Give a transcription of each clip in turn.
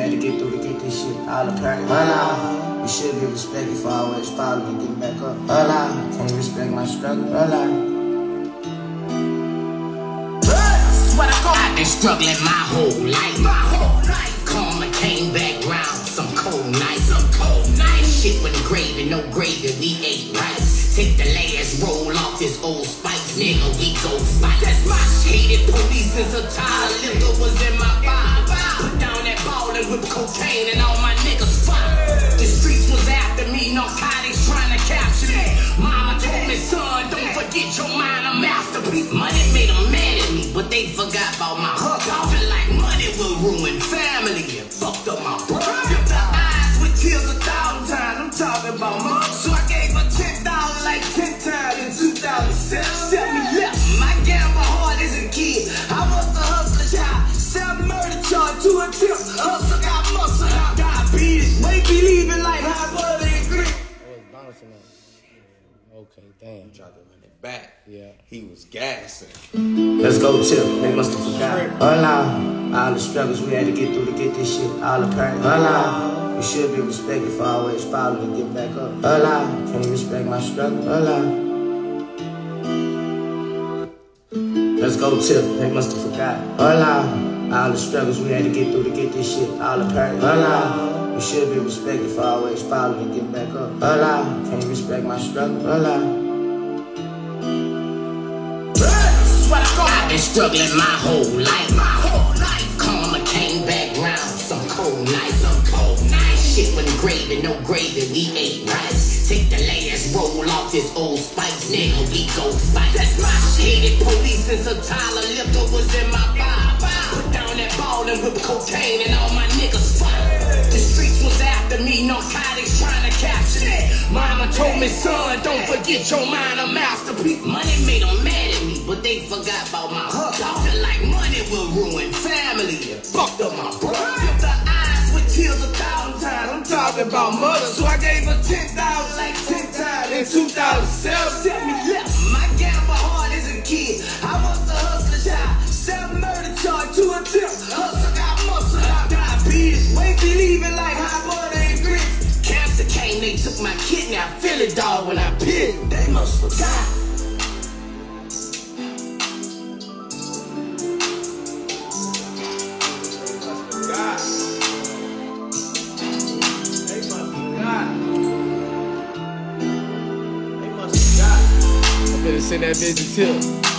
had to get through to get this shit. All apparent. Allah, you should be respected for always following and getting back up. Allah, can you respect my struggle? Allah. I've been struggling my whole life. My whole life. Karma came back round. Some cold nights. Some cold nights. Shit with gravy, no gravy. We ate rice. Take the last roll off this old spice. Nigga, we go fight. That's my shit. Hated police since a child. Liquor was in my vibe. Put down that ball and whip cocaine and all my niggas fight. The streets was after me. Narcotics trying to capture me. Mama told me, son, don't forget your mind a masterpiece. Money made them mad at me, but they forgot about my hustle. I feel like money will ruin family and fucked up my brother. The eyes with tears a thousand times. I'm talking about mom. Okay, damn. Tried to run it back. Yeah. He was gassing. Let's go tip. They must have forgot. Allah, all the struggles we had to get through to get this shit. All apparent. Allah, you should be respected for always following and getting back up. Allah, can you respect my struggle? Allah. Let's go tip. They must have forgot. Allah, all the struggles we had to get through to get this shit. All apparent. Allah, you should be respected for always following and getting back up. Allah, can you respect my struggle? Allah. Been struggling my whole life. My whole life. Karma came back round. Some cold nights. Some cold nights. Shit with gravy, no gravy. We ate rice. Take the last roll off this old spice. Nigga, we go fight. That's my shit. Hated police since a Tyler liquor was in my vibe. Put down that ball and whip cocaine and all my niggas fight. The streets was after me. Narcotics to capture me. Mama told me, son, don't forget your mind a masterpiece. Money made them mad at me, but they forgot about my hustle. I like money will ruin family and fucked up my brother. Filled the eyes with tears a thousand times. I'm talking about mother, so I gave her ten thousand like ten times in 2007. Set me left. My gamble hard as a kid. I was a hustler child. Seven murder charge, two attempts. Hustle got muscle, got diabetes. Wait, believing like high grits. Came, they took my kidney. I feel it, dog, when I pit. They must forgot. Send that bitch to tip.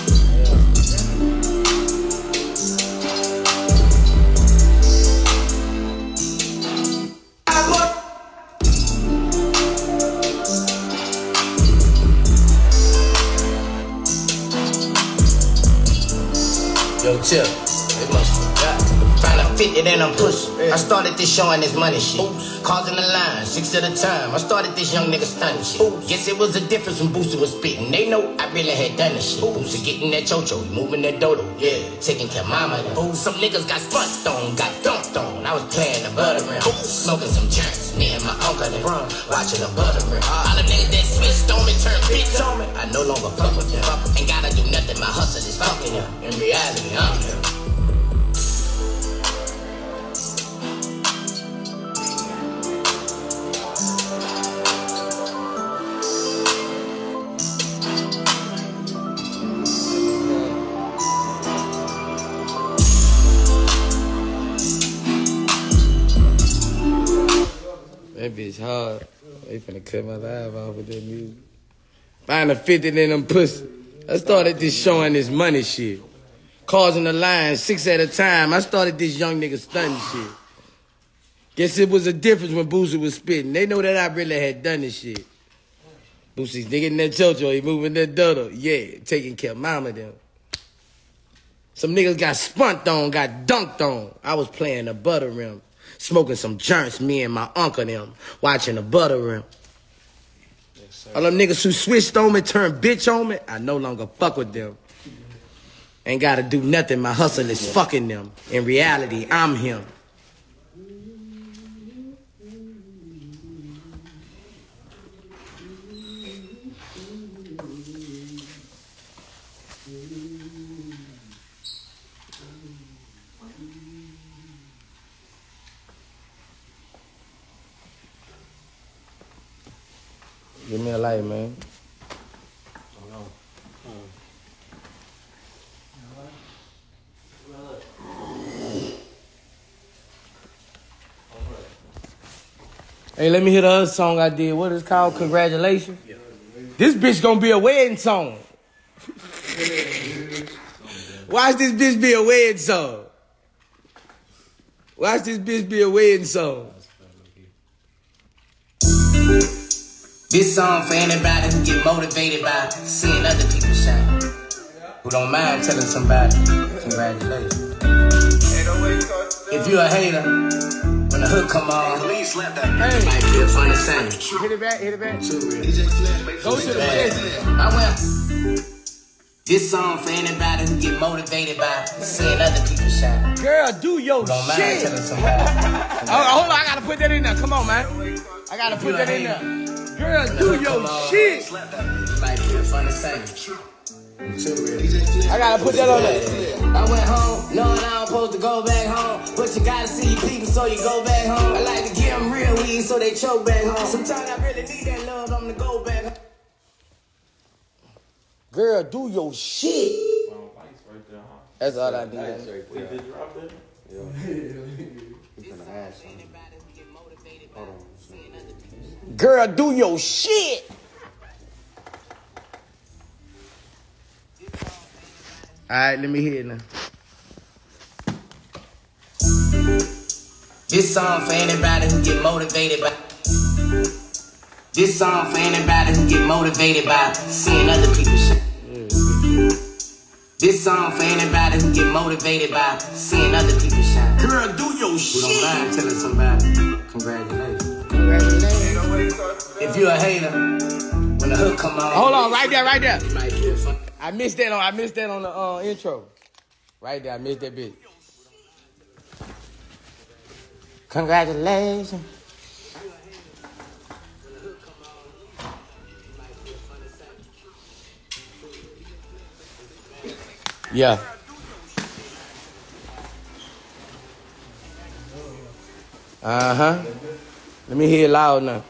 Yo, Tip, they must forgot. Find a 50, then I'm pushing. I started this showing this money shit. Causing the line, six at a time. I started this young nigga stunning shit. Guess it was a difference when Boosie was spitting. They know I really had done this shit. Boosie getting that chocho, moving that dodo. Yeah, taking care of mama. Ooh, some niggas got spunked on, got dumped on. I was playing the butter rim. Smoking some joints, me and my uncle and run. Watching the butter rim. All the niggas that switched on me, turned bitch on me. I no longer fuck with them. Ain't gotta do my hustle is fucking them. In reality, I'm him. That bitch hard. They finna cut my live off with that music. Find a 50 in them pussy. I started this showing this money shit. Causing the line six at a time. I started this young nigga stunning shit. Guess it was a difference when Boosie was spitting. They know that I really had done this shit. Boosie's digging that chocho, he moving that dodo. Yeah, taking care of mama them. Some niggas got spunked on, got dunked on. I was playing the butter rim. Smoking some joints, me and my uncle them. Watching the butter rim. All them niggas who switched on me, turned bitch on me, I no longer fuck with them. Ain't gotta do nothing, my hustle is fucking them. In reality, I'm him. Give me a light, man. Hey, let me hear the other song I did. What is called? Congratulations. This bitch gonna be a wedding song. Watch this bitch be a wedding song. Watch this bitch be a wedding song. This song for anybody who get motivated by seeing other people shine. Who don't mind telling somebody, congratulations. If you a hater, when the hook come on, it might be a funny thing. Hit it back, hit it back. Too real. Go to the place. I will. This song for anybody who get motivated by seeing other people shine. Girl, do your Who don't mind shit. telling somebody. Oh, hold on, I gotta put that in there. Come on, man. I gotta put that in there. Girl, do your shit. It might be a funny thing. I gotta put that on there. I went home, knowing I don't supposed to go back home. But you gotta see your people, so you go back home. I like to give them real weed, so they choke back home. Sometimes I really need that love, I'm to go back home. Girl, do your shit. That's all I need. Girl, do your shit. All right, let me hear it now. This song for anybody who get motivated by. This song for anybody who get motivated by seeing other people shine. This song for anybody who get motivated by seeing other people shine. Girl, do your shit. Who don't mind telling somebody, congratulations. Congratulations. If you a hater, when the hook come on, Hold on, right there, right there. it might be a fun. I missed that on. I missed that on the uh, intro. Right there, I missed that bit. Congratulations. Yeah. Uh huh. Let me hear it loud now.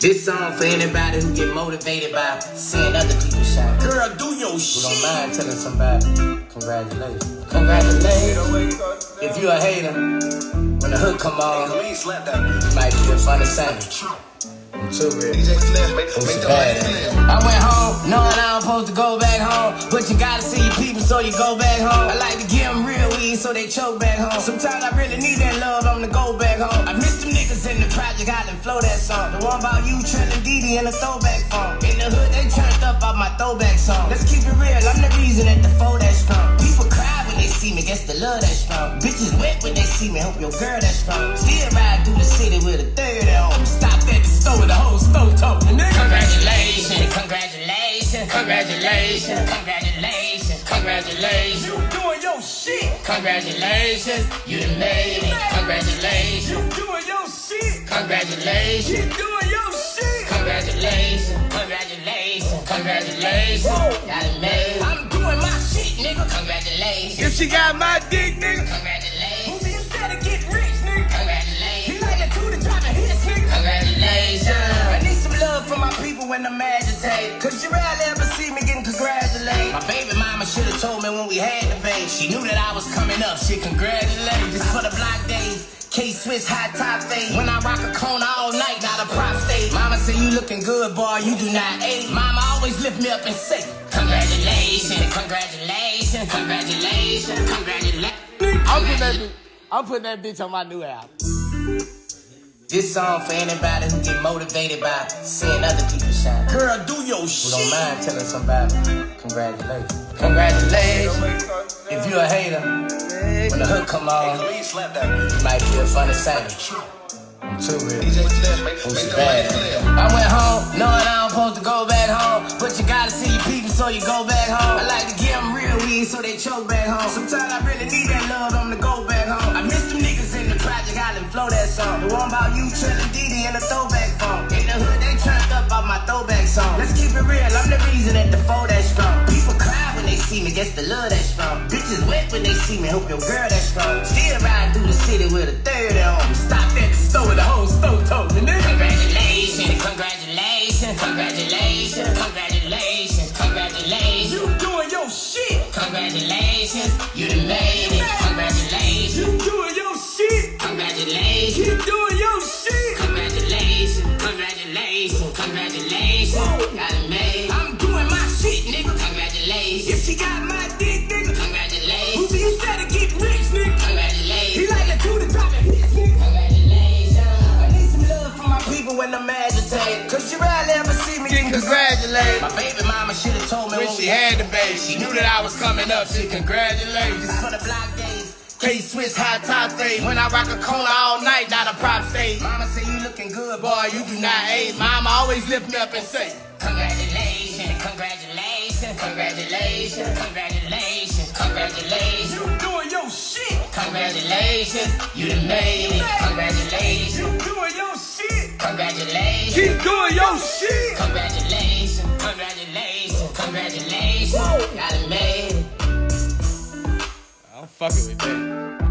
This song for anybody who get motivated by seeing other people shine. Girl, do your Who don't mind telling somebody, congratulations. Congratulations. If you a hater, when the hook come on, you might be a funny thing. Too real. I went home, knowing I don't supposed to go back home. But you gotta see your people, so you go back home. I like to give them real weed, so they choke back home. Sometimes I really need that love, I'm gonna go back home. I miss them in I done flow that song. The one about you, Trilling Didi, and a throwback phone. In the hood, they turned up off my throwback song. Let's keep it real, I'm the reason that the foe that strong. People cry when they see me, guess the love that strong. Bitches wet when they see me, hope your girl that strong. Still ride through the city with a third at home. Stopped at the store with the whole store talking. Congratulations, congratulations, congratulations, congratulations, congratulations. You doing your shit. Congratulations, you done made it. Congratulations, you doing. Congratulations, you doing your shit. Congratulations, congratulations, congratulations. Made it. I'm doing my shit, nigga. Congratulations. If she got my dick, nigga. Congratulations. Who's instead of get rich, nigga? Congratulations. He like the two to driving hits, nigga. Congratulations. I need some love from my people when I'm agitated. Cause you rarely ever see me getting congratulated. My baby mama should have told me when we had the baby. She knew that I was coming up. She congratulated. Days. K Swiss high top fade. When I rock a cone all night, not a prop stage. Mama say you looking good, boy. You do not age. Mama always lift me up and say, Congratulations, congratulations, congratulations, congratulations. I'm putting that bitch. I'm putting that bitch on my new album. This song for anybody who get motivated by seeing other people shine. Girl, do your Who shit. don't mind telling somebody, congratulations. Congratulations. If you a hater, when the hook come on, it might be a funny thing. Too real. Who's bad? I went home, knowing I don't supposed to go back home. But you gotta see your people, so you go back home. I like to give them real weed, so they choke back home. Sometimes I really need that love, I'm to go back home. I miss them niggas in the project, I done flow that song. The one about you, Trilling Didi, and a throwback phone. In the hood, they turned up off my throwback song. Let's keep it real, I'm the reason that the foe that strong. See me, guess the love that strong. Bitches wet when they see me, hope your girl that strong. Still riding through the city with a third on me. Stop at the store, with the whole store told me, nigga. Congratulations, congratulations, congratulations, congratulations, congratulations. You doing your shit. Congratulations, you done made it. Congratulations, you doing your shit. Congratulations, you doing your shit. Congratulations, congratulations, congratulations. Got it made. Congratulations. If she got my dick, nigga. Congratulations. Who you said to get rich, nigga? Congratulations. He like to do the drop of hits, nigga. Congratulations. I need some love from my people when I'm agitated. Cause you rarely ever see me Get congratulated. My baby mama should have told me When she had the baby, she knew that I was coming up. She congratulated. for the block days. K Swiss high top fade. When I rock a cola all night, not a prop stage. Mama say you looking good, boy. Boy, you do not age. Mama always lift me up and say, Congratulations, congratulations, congratulations, congratulations, congratulations. You doing your shit. Congratulations, you done made it. Congratulations, you doing your shit. Congratulations, keep doing your shit. congratulations, congratulations, congratulations. Got it made. I'm fucking with that.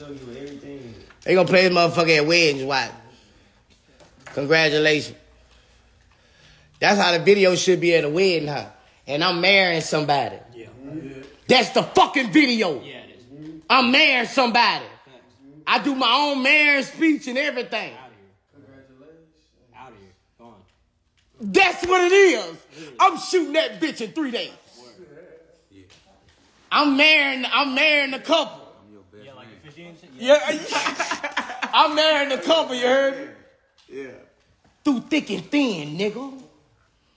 I, I done told you everything. They gonna play this motherfucker at weddings, watch. Congratulations. That's how the video should be at a wedding, huh? And I'm marrying somebody. Yeah. That's the fucking video. Yeah, it is. I'm marrying somebody. I do my own marriage speech and everything. Out of here. Go on. That's what it is. I'm shooting that bitch in three days. I'm marrying. I'm marrying the couple. Yeah, like officiating shit? Yeah. I'm marrying the couple. You heard? Me? Yeah. Through thick and thin, nigga.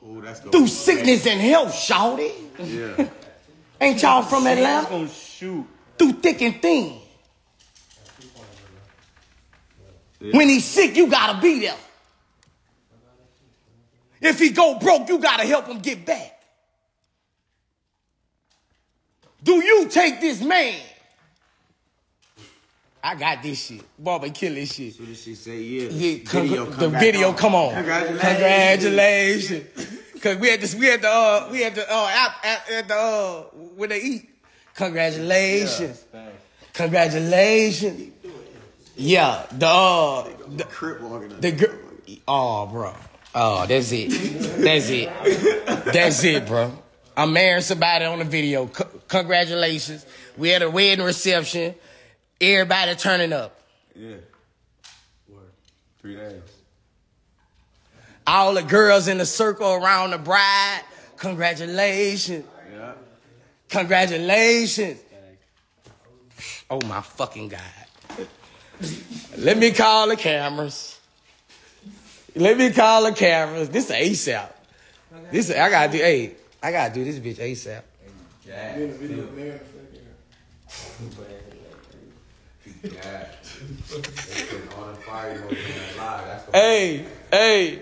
Oh, that's going Through sickness and health, shawty. Yeah. Ain't y'all from Atlanta? gonna shoot. Through thick and thin. When he's sick, you gotta be there. If he go broke, you gotta help him get back. Do you take this man? I got this shit. Barbara, kill this shit. What did she say? Yeah. Yeah, con- Video the video on. come on. Congratulations. Congratulations. Cause we had this, we had the, uh, we had the, uh, at, at, at the, uh, when they eat. Congratulations. Congratulations. Yeah, the, uh, the, Crip walking up. the girl. Oh, bro. Oh, that's it. That's it. That's it, bro. I'm marrying somebody on the video. C- congratulations. We had a wedding reception. Everybody turning up. Yeah. Three days. All the girls in the circle around the bride. Congratulations. Yeah. Congratulations. Oh my fucking God. Let me call the cameras. Let me call the cameras. This is ASAP. This I gotta do. Hey, I gotta do this bitch ASAP. Yeah. Hey, hey,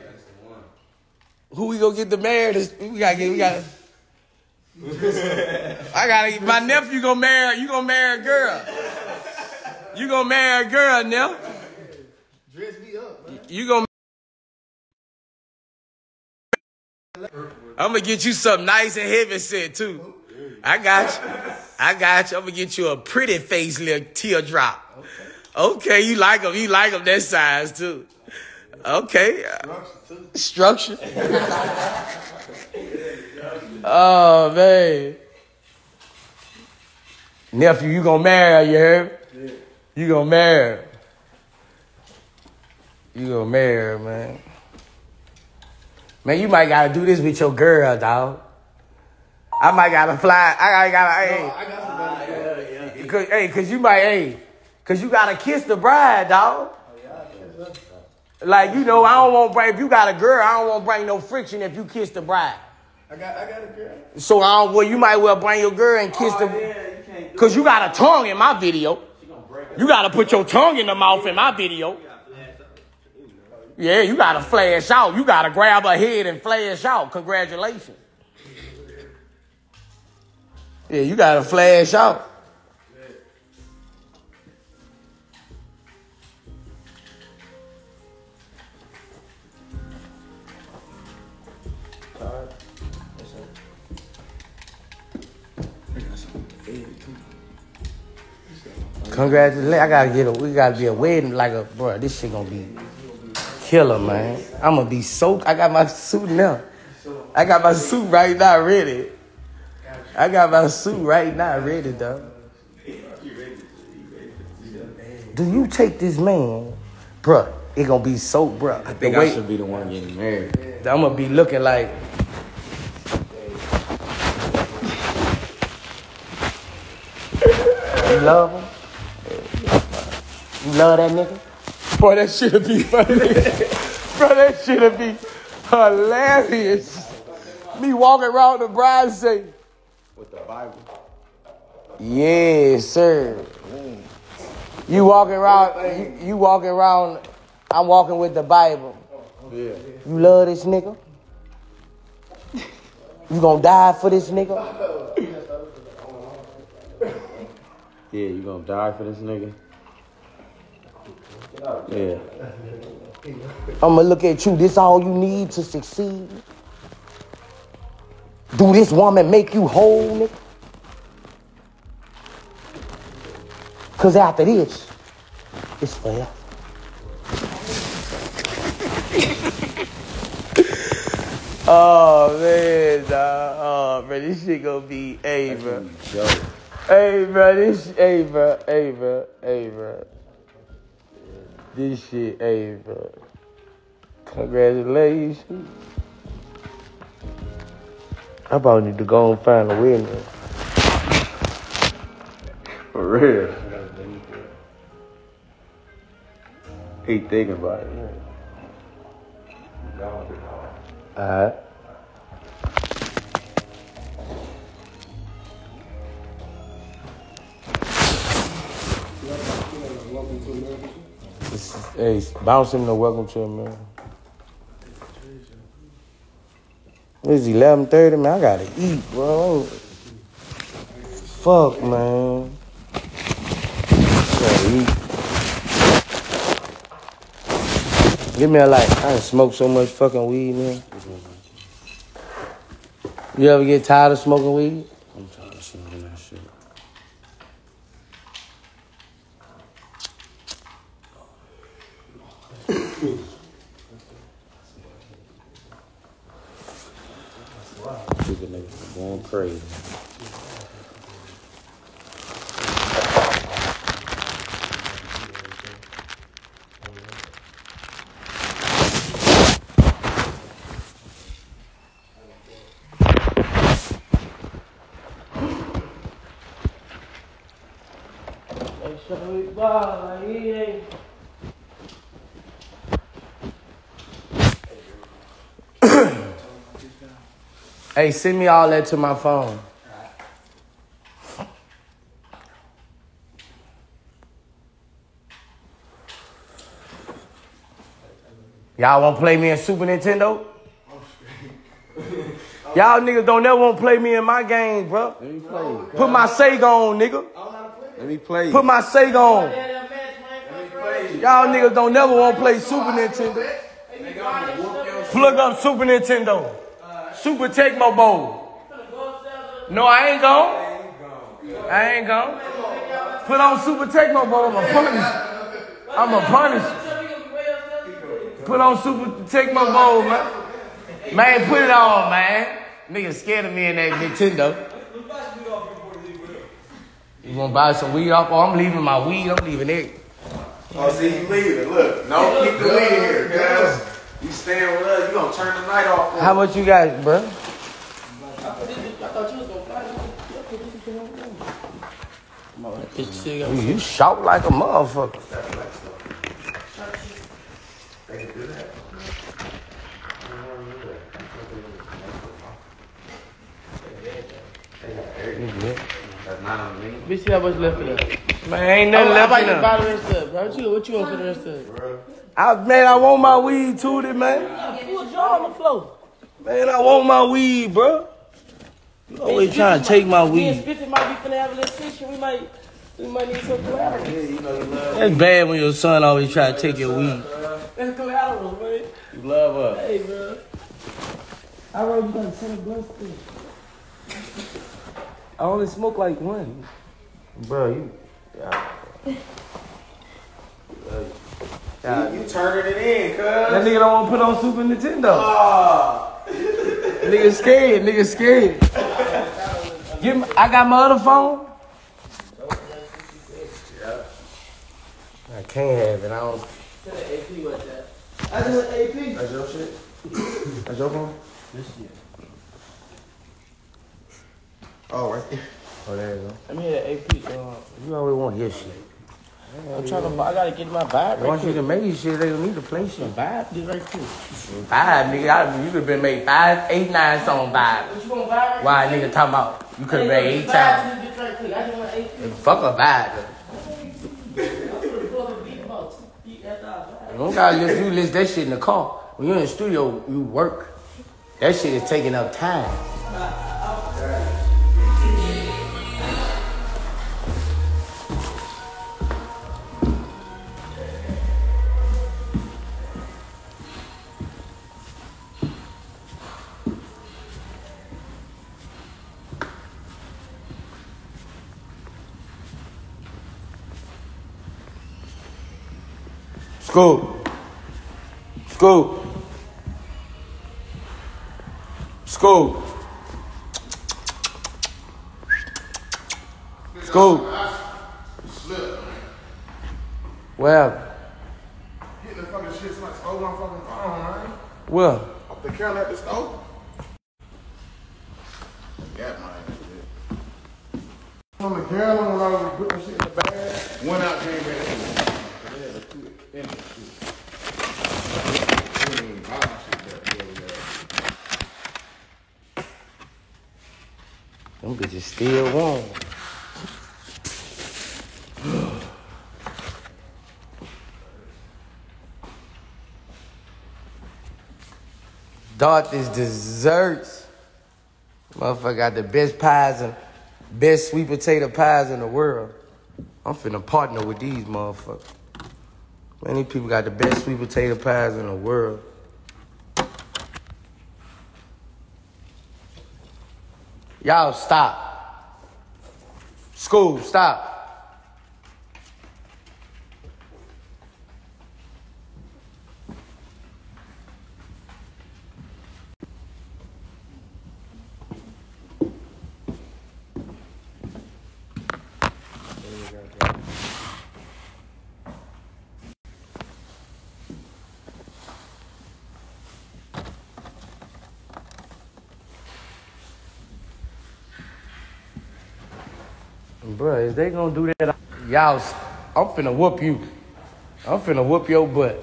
who we gonna get the mayor? We gotta get. We gotta. I gotta. My nephew gonna marry. You gonna marry a girl. You gonna marry a girl, now. Dress me up, man. You gonna. I'm gonna get you something nice and heavy set too. I got you. I got you. I'm gonna get you a pretty face little teardrop. Okay, you like them. You like them that size too. Okay. Structure. oh man. Nephew, you gonna marry her, you heard? You gonna marry her. You gonna marry her, man. Man, you might gotta do this with your girl, dog. I might gotta fly. I gotta, hey, I got somebody. cause, hey, cause you might, hey, cause you gotta kiss the bride, dog. Like you know, I don't want bring. If you got a girl, I don't want bring no friction if you kiss the bride. I got, I got a girl. So I don't. Well, you might well bring your girl and kiss the. Oh, you can't Cause you got a tongue in my video. You gotta put your tongue in the mouth in my video. Yeah, you gotta flash out. You gotta grab her head and flash out. Congratulations. Yeah, you gotta flash out. Congratulations. I gotta get a we gotta be a wedding like a bro, this shit gonna be killer, man. I'm gonna be so I got my suit now. I got my suit right now ready. I got my suit right now ready, though. Do you take this man, bruh? It gonna be so, bruh. I think I should be the one getting married. I'm gonna be looking like. You love him? You love that nigga? Boy, that shit'll be funny. Bro, that shit'll be hilarious. Me walking around the bride say, With the Bible. Yes, sir. You walking around, you, you walking around, I'm walking with the Bible. Yeah. You love this nigga? You gonna die for this nigga? Yeah, you gonna die for this nigga? Yeah. I'ma look at you. This all you need to succeed. Do this woman make you whole, nigga? Cause after this, it's forever. oh man, dawg. oh man, this shit gonna be a bro. Hey bro, this hey bro, hey bro, hey bro. This shit, hey bro. Congratulations. I probably need to go and find a winner. For real. He thinking about it. Uh-huh. Alright. Hey, bounce him to welcome to America. It's eleven thirty, man. I gotta eat, bro. Fuck, man. Gotta eat. Give me a light. I done smoked so much fucking weed, man. You ever get tired of smoking weed? I'm tired of smoking that shit. Stupid niggas going Hey, send me all that to my phone. Y'all want to play me in Super Nintendo? Y'all niggas don't never want to play me in my game, bro. Let me play. Put my Sega on, nigga. Let me play. Put my Sega on. Y'all niggas don't never want to play Super Nintendo. Plug up Super Nintendo. Super Tecmo Bowl. No, I ain't gone. I ain't gone. Put on Super Tecmo Bowl. I'm a punish. I'm a punish. Put on Super Tecmo Bowl, man. Man, put it on, man. Nigga scared of me in that Nintendo. You gonna buy some weed off? Oh, I'm leaving my weed. I'm leaving it. Oh, see, you leaving. Look, no, keep the weed here, cuz. You staying with us, you gonna turn the light off. How much you got, bro? You, you shout like a motherfucker. That's not me. Bitch, see how much left for that. Man, ain't nothing How left about in you there. buy the rest of it, bro? What you, what you want for the rest of it? I, man, I want my weed tooted, man. Full jaw on the floor. Man, I want my weed, bro. You always trying to take my Me and weed. Spiffy might be finna have a little session. We might, we might need some collateral. That's bad when your son always try to take your weed. That's collateral, man. You love her. Hey, bro. I wrote you got ten blunt stick. I only smoke like one. Bro, you. You, you turning it in, cuz. That nigga don't want to put on Super Nintendo. Ah. Nigga scared. Nigga scared. Give me, I got my other phone. I can't have it. I don't. I do an AP. That's your shit? That's your phone? Oh, right there. Oh, there you go. Let me hear the AP. Uh, You always want his shit. I'm trying to. I gotta get my vibe right Once you can make shit, they don't need to play shit. Vibe, this right quick. Five, nigga. I, you could have been made five, eight, nine song five. What you gonna vibe right Why nigga talking about? You could have made eight times. Right quick. I just want AP. Fuck a vibe. Pull up a beat about two feet after I vibe. You don't gotta listen, you listen that shit in the car. When you're in the studio, you work. That shit is taking up time. Scoop. Scoop. Scoop. Scoop. Well, Getting the fucking shit, somebody stole my fucking phone, man. well, Off the counter at the store. Got mine. On the counter when I was putting shit in the bag. Went out, came back. Yeah, the two in the shit. Didn't even buy my shit back the other day. them bitches still warm. Darth is desserts. Motherfucker got the best pies and best sweet potato pies in the world. I'm finna partner with these motherfuckers. Many people got the best sweet potato pies in the world. Y'all stop. School, stop. Bruh, is they gonna do that? Y'all, I'm finna whoop you. I'm finna whoop your butt.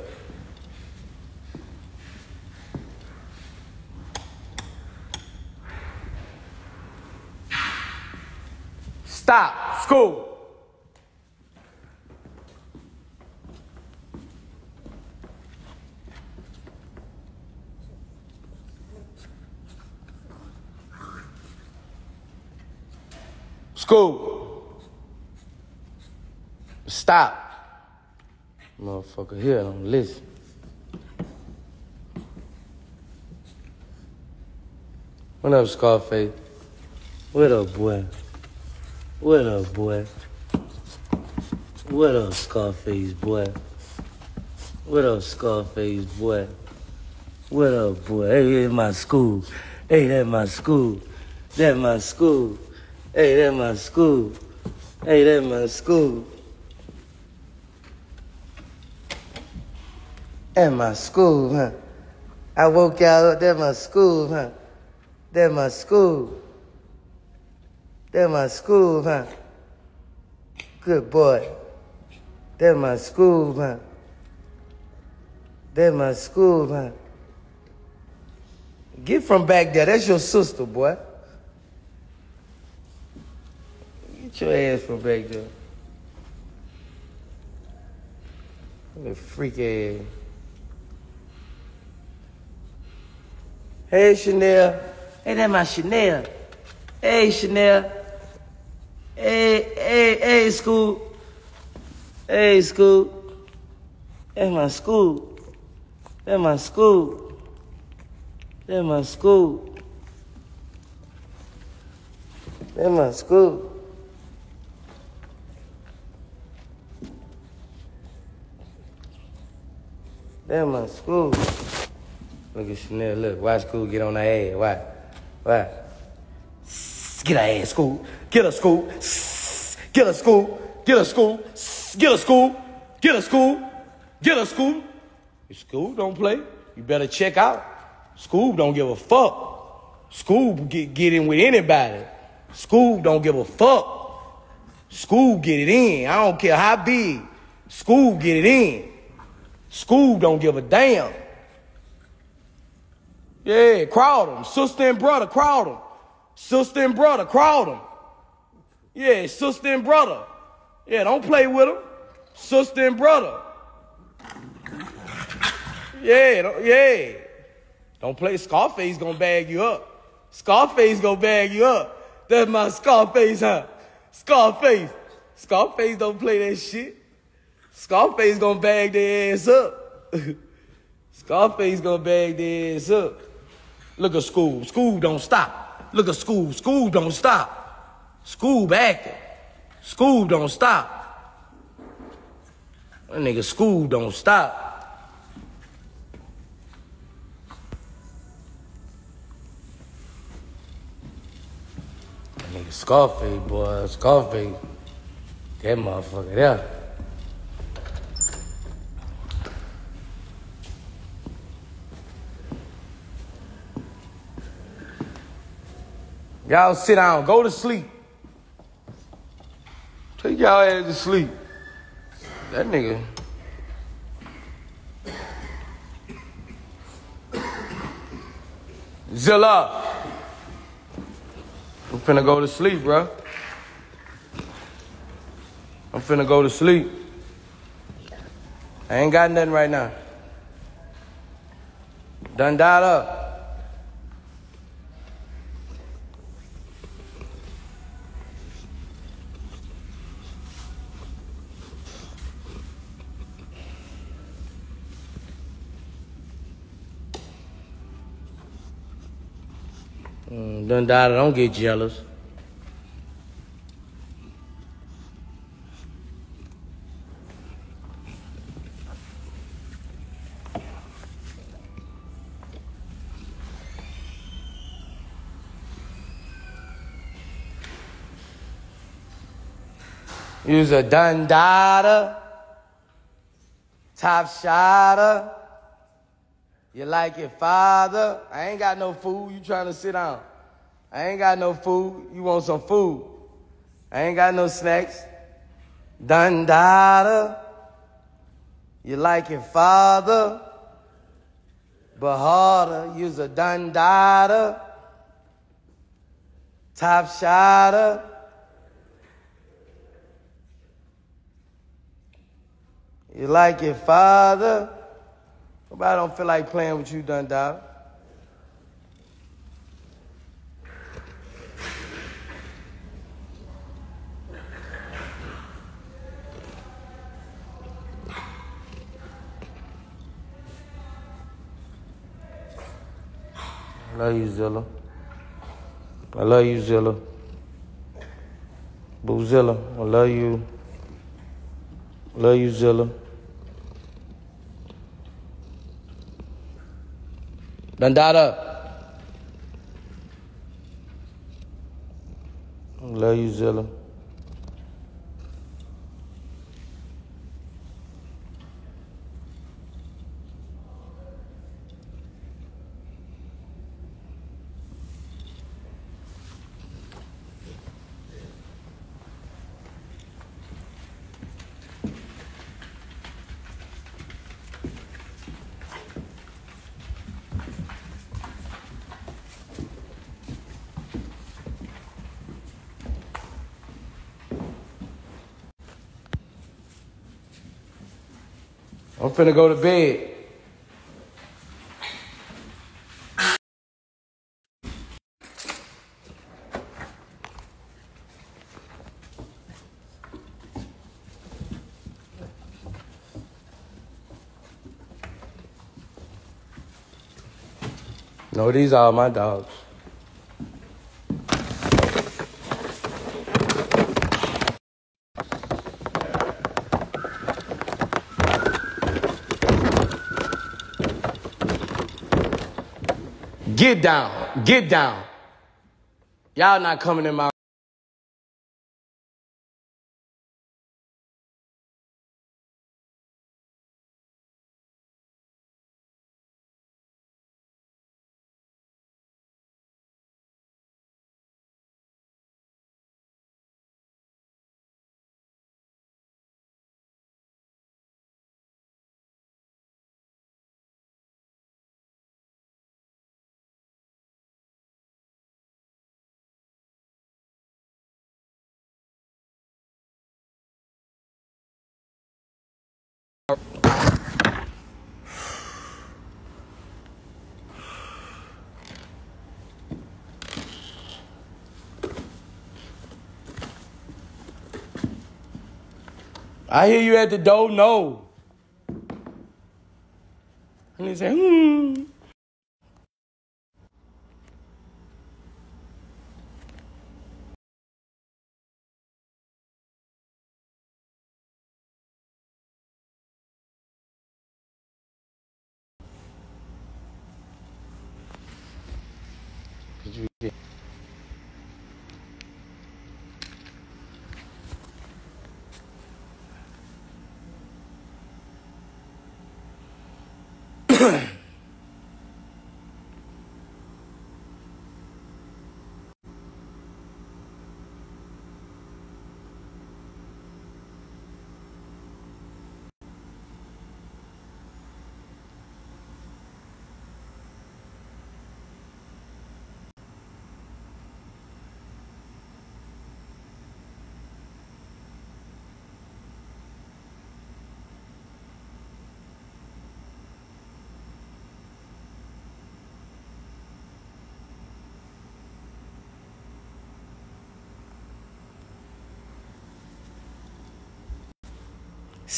Stop. School. School. Stop. Motherfucker here don't listen. What up, Scarface? What up, boy? What up, boy? What up, Scarface, boy? What up, Scarface, boy? What up, boy? Hey, that's my school. Hey, that's my school. That's my school. Hey, that's my school. Hey, that's my school. That's my school, huh? I woke y'all up. That's my school, huh? That's my school. That's my school, huh? Good boy. That's my school, huh? That's my school, huh? Get from back there. That's your sister, boy. Get your ass from back there. The freak ass. Hey Chanel. Hey, that my Chanel. Hey Chanel. Hey, hey, hey, Scoop. Hey, Scoop. That's my Scoop. That's my Scoop. That's my Scoop. That's my Scoop. That's my Scoop. Look at Chanel, look. Watch school get on her ass. Why? Why? Get her ass, school. Get her, school. Get her, school. Get her, school. Get her, school. Get her, school. Get her, school. School don't play, you better check out. School don't give a fuck. School get, get in with anybody. School don't give a fuck. School get it in. I don't care how big. School get it in. School don't give a damn. Yeah, crowd them. Sister and brother, crowd them. Sister and brother, crowd them. Yeah, sister and brother. Yeah, don't play with them. Sister and brother. Yeah, don't, yeah. Don't play. Scarface gonna bag you up. Scarface gonna bag you up. That's my Scarface, huh? Scarface. Scarface don't play that shit. Scarface gonna bag their ass up. Scarface gonna bag their ass up. Look at school. School don't stop. Look at school. School don't stop. School acting. School don't stop. That nigga school don't stop. That nigga Scarface, boy. Scarface. That motherfucker there. Y'all sit down, go to sleep. Take y'all ass to sleep. That nigga. Zilla. I'm finna go to sleep, bro. I'm finna go to sleep. I ain't got nothing right now. Done died up. Done died. Don't get jealous. You's a dieder, top shotter. You like your father? I ain't got no food. You trying to sit down? I ain't got no food. You want some food? I ain't got no snacks. Done dieder. You like your father? But you's a done dieder, top shotter. You like your father? Nobody don't feel like playing with you, done dog. Love you, Zilla. I love you, Zilla. Boo Zilla, I love you. Love you, Zilla. Dandada. Love you, Zilla. Finna go to bed. No, these are my dogs. Get down. Get down. Y'all not coming in my I hear you at the door. No. And he say, hmm. Did you get?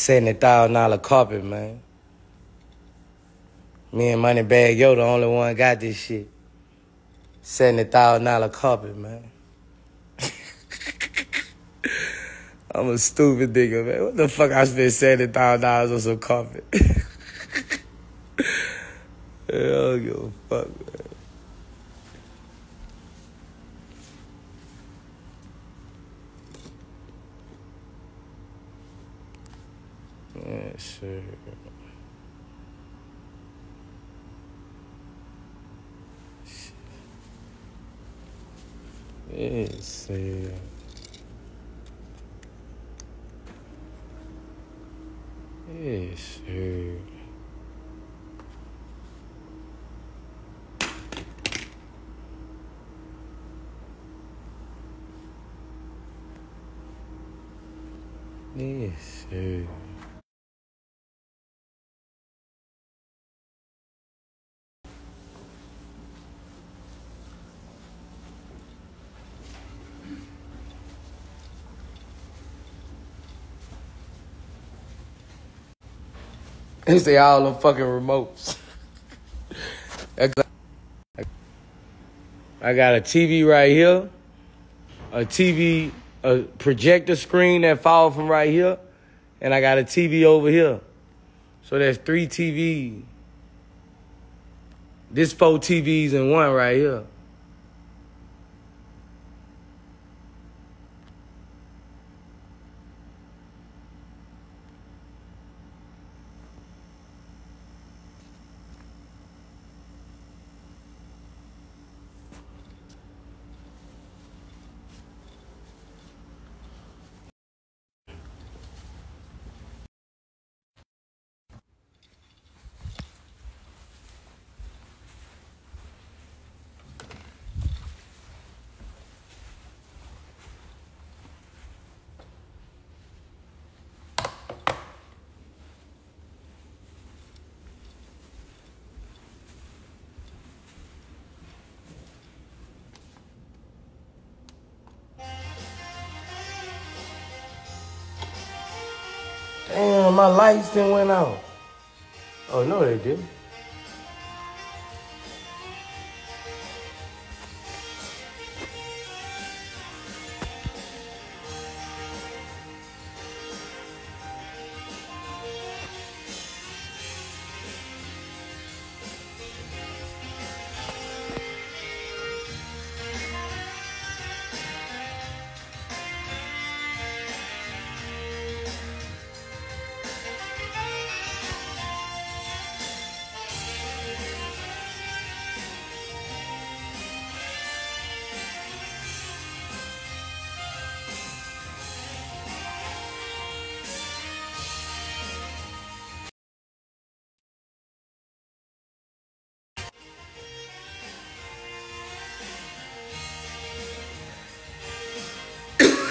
Seventy thousand dollar carpet, man. Me and Moneybagg Yo the only one got this shit. Seventy thousand dollar carpet, man. I'm a stupid nigga, man. What the fuck I spent seventy thousand dollars on some carpet? Give a fuck, man. Yes, sir. Yes, sir. Yes, sir. They say all them fucking remotes. I got a TV right here, a TV, a projector screen that fall from right here, and I got a TV over here. So there's three TVs. This four TVs in one right here. My lights then went out. Oh no, they didn't.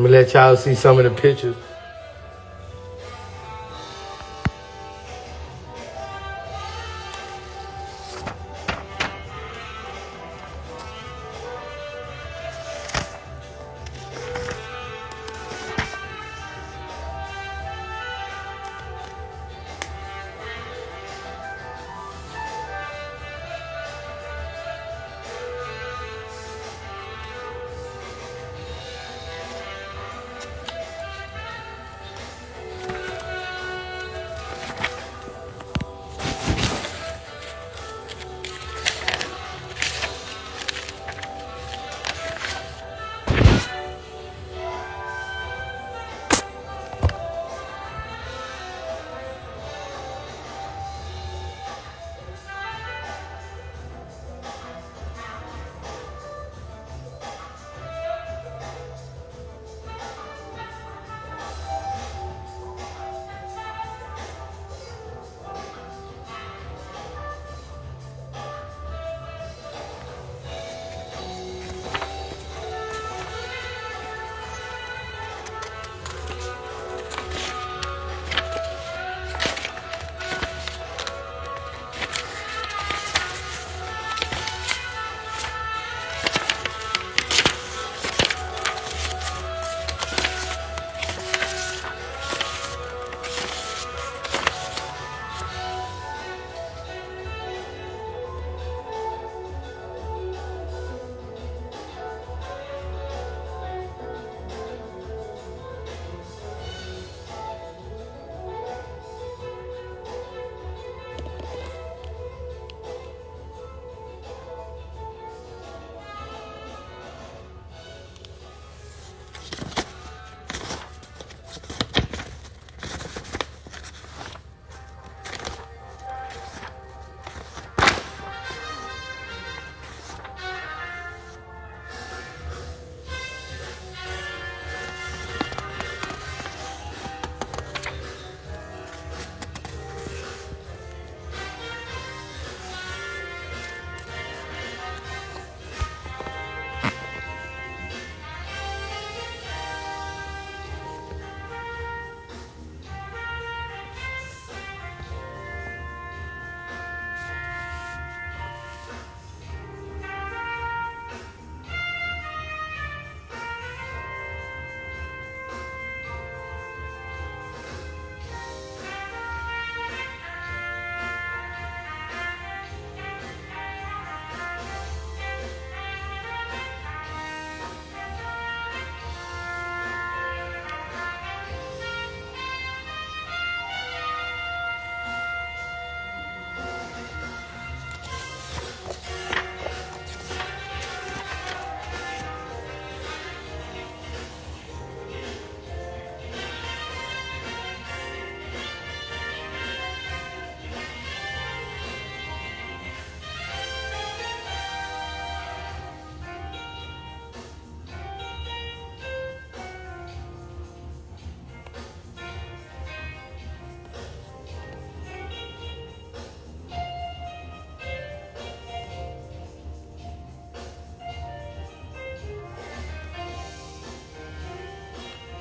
Me let y'all see some of the pictures.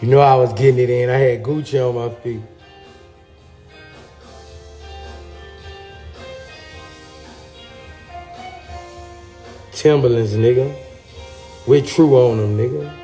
You know I was getting it in. I had Gucci on my feet. Timberlands, nigga. With true on them, nigga.